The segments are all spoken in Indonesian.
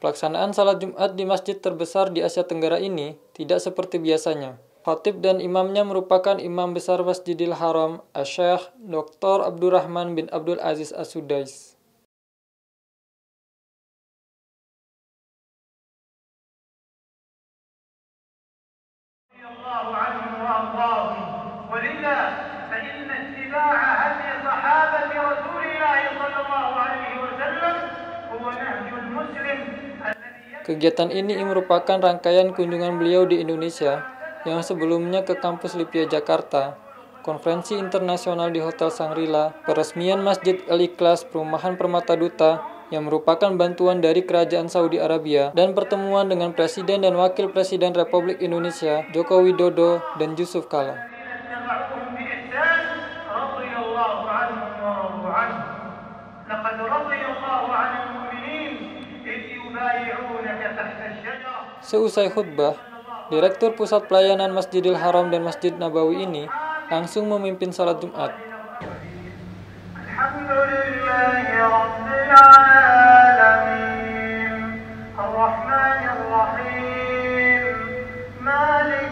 Pelaksanaan salat Jumat di masjid terbesar di Asia Tenggara ini tidak seperti biasanya. Khatib dan imamnya merupakan imam besar Masjidil Haram, Asyikh Dr. Abdurrahman bin Abdul Aziz As-Sudais. الله Kegiatan ini merupakan rangkaian kunjungan beliau di Indonesia yang sebelumnya ke kampus Lipia Jakarta, konferensi internasional di Hotel Sangrila, peresmian Masjid Al-Ikhlas Perumahan Permata Duta yang merupakan bantuan dari Kerajaan Saudi Arabia dan pertemuan dengan Presiden dan Wakil Presiden Republik Indonesia Joko Widodo dan Yusuf Kala. Seusai khutbah, Direktur Pusat Pelayanan Masjidil Haram dan Masjid Nabawi ini langsung memimpin salat Jumat. Malik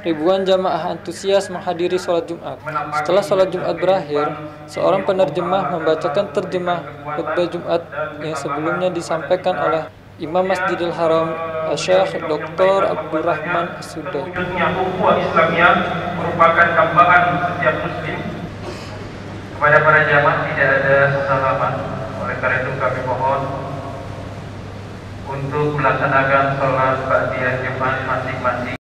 Ribuan jamaah antusias menghadiri sholat Jumat. Setelah sholat Jumat berakhir, seorang penerjemah membacakan terjemah khutbah Jumat yang sebelumnya disampaikan oleh Imam Masjidil Haram, Syekh Dr. Abdurrahman As-Sudai. wujudnya ukhuwah Islamiyah merupakan dambaan setiap muslim. Kepada para jamaah tidak ada kesalahan. Oleh karena itu kami mohon untuk melaksanakan sholat ba'diyah Jumat masing-masing